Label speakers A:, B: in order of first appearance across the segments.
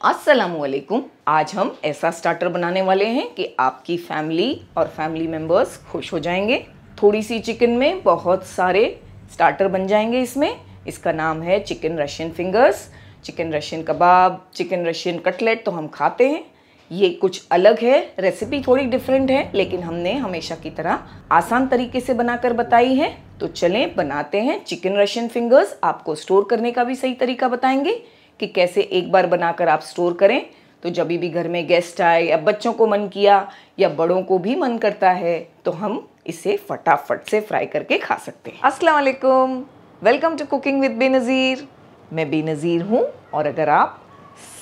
A: असलकुम आज हम ऐसा स्टार्टर बनाने वाले हैं कि आपकी फैमिली और फैमिली मेंबर्स खुश हो जाएँगे। थोड़ी सी चिकन में बहुत सारे स्टार्टर बन जाएँगे इसमें। इसका नाम है chicken Russian fingers chicken Russian कबाब चिकन रशियन कटलेट तो हम खाते हैं। ये कुछ अलग है रेसिपी थोड़ी डिफरेंट है, लेकिन हमने हमेशा की तरह आसान तरीके से बनाकर बताई है। तो चलें, बनाते हैं चिकन रशियन फिंगर्स आपको स्टोर करने का भी सही तरीका बताएँगे। कि कैसे एक बार बनाकर आप स्टोर करें। तो जब भी घर में गेस्ट आए या बच्चों को मन किया या बड़ों को भी मन करता है तो हम इसे फटाफट से फ्राई करके खा सकते हैं। अस्सलाम वालेकुम। Welcome to cooking with Benazir मैं बेनज़ीर हूँ और अगर आप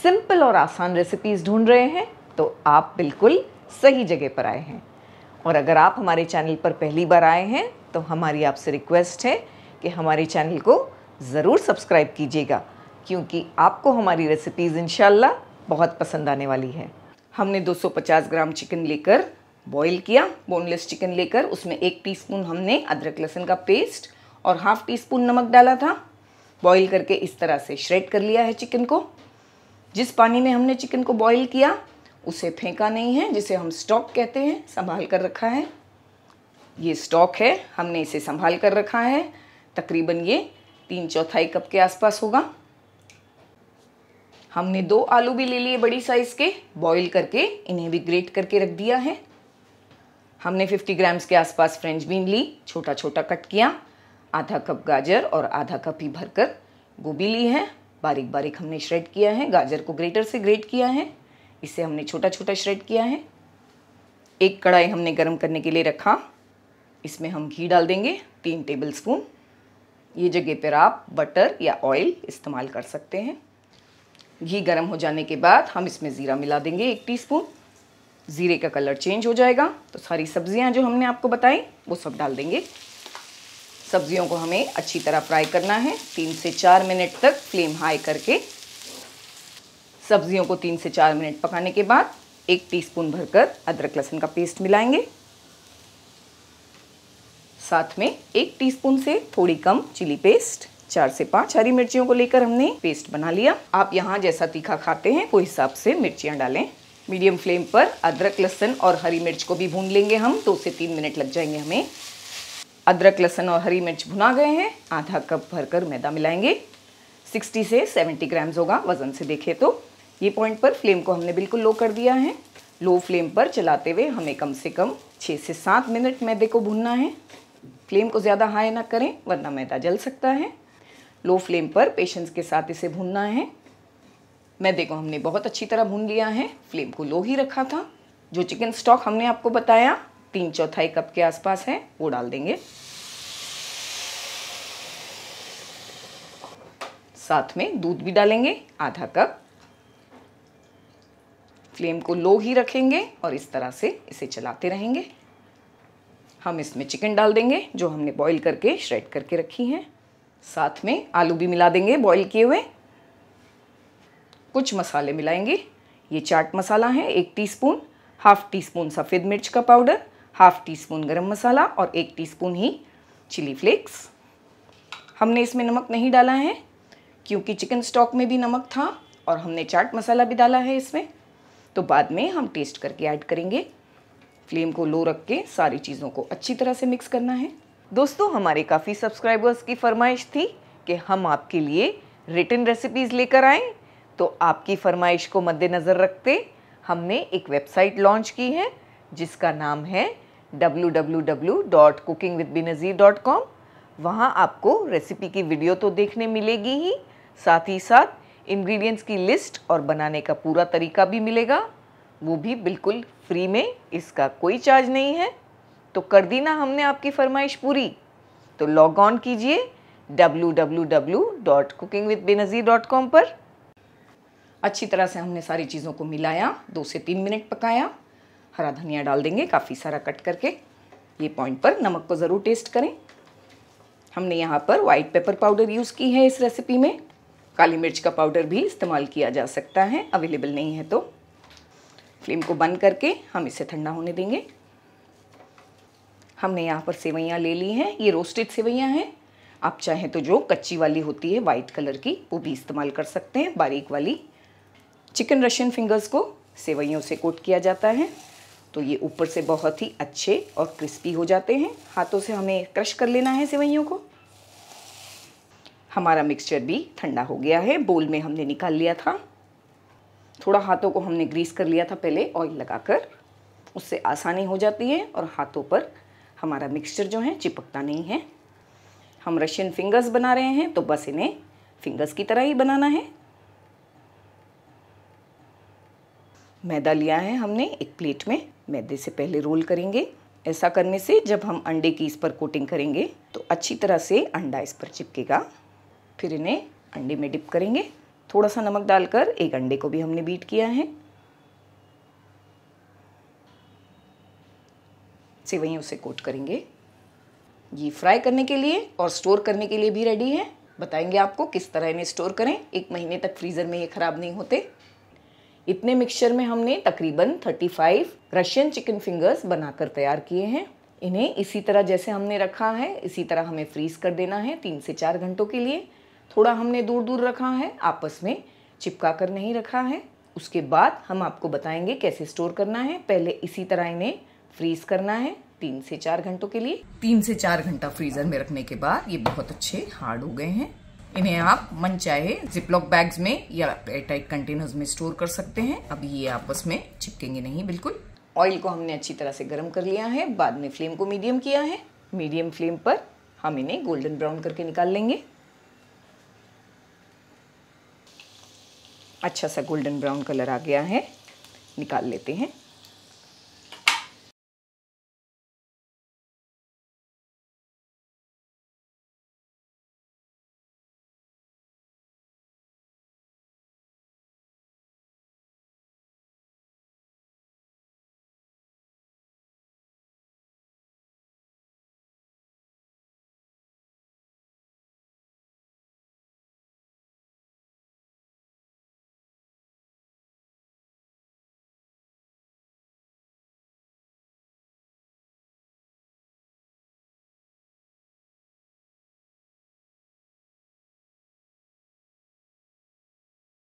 A: सिंपल और आसान रेसिपीज़ ढूंढ रहे हैं तो आप बिल्कुल सही जगह पर आए हैं। और अगर आप हमारे चैनल पर पहली बार आए हैं तो हमारी आपसे रिक्वेस्ट है कि हमारे चैनल को ज़रूर सब्सक्राइब कीजिएगा। क्योंकि आपको हमारी रेसिपीज़ इन बहुत पसंद आने वाली है। हमने 250 ग्राम चिकन लेकर बॉईल किया बोनलेस चिकन लेकर, उसमें एक टीस्पून हमने अदरक लहसुन का पेस्ट और हाफ़ टी स्पून नमक डाला था। बॉईल करके इस तरह से श्रेड कर लिया है चिकन को। जिस पानी में हमने चिकन को बॉईल किया, उसे फेंका नहीं है, जिसे हम स्टॉक कहते हैं, संभाल कर रखा है। ये स्टॉक है, हमने इसे संभाल कर रखा है। तकरीबन ये तीन चौथाई कप के आसपास होगा। हमने दो आलू भी ले लिए बड़ी साइज़ के बॉईल करके, इन्हें भी ग्रेट करके रख दिया है। हमने 50 ग्राम्स के आसपास फ्रेंच बीन ली छोटा छोटा कट किया, आधा कप गाजर और आधा कप ही भरकर गोभी ली है। बारीक बारीक हमने श्रेड किया है, गाजर को ग्रेटर से ग्रेट किया है। इसे हमने छोटा छोटा श्रेड किया है। एक कढ़ाई हमने गर्म करने के लिए रखा। इसमें हम घी डाल देंगे, तीन टेबल स्पून ये जगह पर आप बटर या ऑयल इस्तेमाल कर सकते हैं। घी गर्म हो जाने के बाद हम इसमें ज़ीरा मिला देंगे एक टीस्पून। ज़ीरे का कलर चेंज हो जाएगा। तो सारी सब्ज़ियाँ जो हमने आपको बताई, वो सब डाल देंगे। सब्जियों को हमें अच्छी तरह फ्राई करना है। तीन से चार मिनट तक फ्लेम हाई करके। सब्जियों को तीन से चार मिनट पकाने के बाद एक टीस्पून भरकर अदरक लहसुन का पेस्ट मिलाएँगे। साथ में एक टीस्पून से थोड़ी कम चिली पेस्ट। चार से पाँच हरी मिर्चियों को लेकर हमने पेस्ट बना लिया। आप यहाँ जैसा तीखा खाते हैं, वो हिसाब से मिर्चियाँ डालें। मीडियम फ्लेम पर अदरक, लहसन और हरी मिर्च को भी भून लेंगे हम। दो से तीन मिनट लग जाएँगे हमें। अदरक, लहसन और हरी मिर्च भुना गए हैं। आधा कप भरकर मैदा मिलाएँगे। 60 से 70 ग्राम्स होगा वज़न से देखें तो। ये पॉइंट पर फ्लेम को हमने बिल्कुल लो कर दिया है। लो फ्लेम पर चलाते हुए हमें कम से कम छः से सात मिनट मैदे को भूनना है। फ्लेम को ज़्यादा हाई ना करें, वरना मैदा जल सकता है। लो फ्लेम पर पेशेंस के साथ इसे भूनना है। मैदे को हमने बहुत अच्छी तरह भून लिया है। फ्लेम को लो ही रखा था। जो चिकन स्टॉक हमने आपको बताया, तीन चौथाई कप के आसपास है, वो डाल देंगे। साथ में दूध भी डालेंगे, आधा कप फ्लेम को लो ही रखेंगे और इस तरह से इसे चलाते रहेंगे। हम इसमें चिकन डाल देंगे, जो हमने बॉईल करके श्रेड करके रखी हैं। साथ में आलू भी मिला देंगे बॉईल किए हुए। कुछ मसाले मिलाएँगे। ये चाट मसाला है, एक टीस्पून हाफ़ टी स्पून सफ़ेद मिर्च का पाउडर हाफ़ टी स्पून गर्म मसाला और एक टीस्पून ही चिली फ्लेक्स हमने इसमें नमक नहीं डाला है, क्योंकि चिकन स्टॉक में भी नमक था और हमने चाट मसाला भी डाला है इसमें। तो बाद में हम टेस्ट करके ऐड करेंगे। फ्लेम को लो रख के सारी चीज़ों को अच्छी तरह से मिक्स करना है। दोस्तों, हमारे काफ़ी सब्सक्राइबर्स की फरमाइश थी कि हम आपके लिए रिटर्न रेसिपीज़ लेकर आएँ। तो आपकी फरमाइश को मद्देनज़र रखते हमने एक वेबसाइट लॉन्च की है, जिसका नाम है www.cookingwithbenazir.com वहाँ आपको रेसिपी की वीडियो तो देखने मिलेगी ही, साथ ही साथ इंग्रेडिएंट्स की लिस्ट और बनाने का पूरा तरीका भी मिलेगा। वो भी बिल्कुल फ्री में, इसका कोई चार्ज नहीं है। तो कर दी ना हमने आपकी फरमाइश पूरी। तो लॉग ऑन कीजिए www.cookingwithbenazir.com पर। अच्छी तरह से हमने सारी चीज़ों को मिलाया, दो से तीन मिनट पकाया। हरा धनिया डाल देंगे, काफ़ी सारा कट करके। ये पॉइंट पर नमक को ज़रूर टेस्ट करें। हमने यहाँ पर वाइट पेपर पाउडर यूज़ की है इस रेसिपी में। काली मिर्च का पाउडर भी इस्तेमाल किया जा सकता है अवेलेबल नहीं है तो। फ्लेम को बंद करके हम इसे ठंडा होने देंगे। हमने यहाँ पर सेवैयाँ ले ली हैं, ये रोस्टेड सेवैयाँ हैं। आप चाहें तो जो कच्ची वाली होती है वाइट कलर की, वो भी इस्तेमाल कर सकते हैं, बारीक वाली। चिकन रशियन फिंगर्स को सेवैयों से कोट किया जाता है। तो ये ऊपर से बहुत ही अच्छे और क्रिस्पी हो जाते हैं। हाथों से हमें क्रश कर लेना है सेवैयों को। हमारा मिक्सचर भी ठंडा हो गया है बोल में हमने निकाल लिया था। थोड़ा हाथों को हमने ग्रीस कर लिया था पहले ऑयल लगाकर। उससे आसानी हो जाती है और हाथों पर हमारा मिक्सचर जो है चिपकता नहीं है। हम रशियन फिंगर्स बना रहे हैं तो बस इन्हें फिंगर्स की तरह ही बनाना है। मैदा लिया है हमने, एक प्लेट में। मैदे से पहले रोल करेंगे। ऐसा करने से जब हम अंडे की इस पर कोटिंग करेंगे तो अच्छी तरह से अंडा इस पर चिपकेगा। फिर इन्हें अंडे में डिप करेंगे। थोड़ा सा नमक डालकर एक अंडे को भी हमने बीट किया है। सेवइयों उसे कोट करेंगे। ये फ्राई करने के लिए और स्टोर करने के लिए भी रेडी है। बताएँगे आपको किस तरह इन्हें स्टोर करें। एक महीने तक फ्रीज़र में ये ख़राब नहीं होते। इतने मिक्सचर में हमने तकरीबन 35 रशियन चिकन फिंगर्स बनाकर तैयार किए हैं। इन्हें इसी तरह जैसे हमने रखा है, इसी तरह हमें फ्रीज़ कर देना है तीन से चार घंटों के लिए। थोड़ा हमने दूर दूर रखा है, आपस में चिपका कर नहीं रखा है। उसके बाद हम आपको बताएँगे कैसे स्टोर करना है। पहले इसी तरह इन्हें फ्रीज करना है तीन से चार घंटों के लिए। तीन से चार घंटा फ्रीजर में रखने के बाद ये बहुत अच्छे हार्ड हो गए हैं। इन्हें आप मन चाहे जिपलॉक बैग्स में या एयरटाइट कंटेनर्स में स्टोर कर सकते हैं। अभी ये आपस में चिपकेंगे नहीं बिल्कुल। ऑयल को हमने अच्छी तरह से गर्म कर लिया है बाद में फ्लेम को मीडियम किया है। मीडियम फ्लेम पर हम इन्हें गोल्डन ब्राउन करके निकाल लेंगे। अच्छा सा गोल्डन ब्राउन कलर आ गया है निकाल लेते हैं।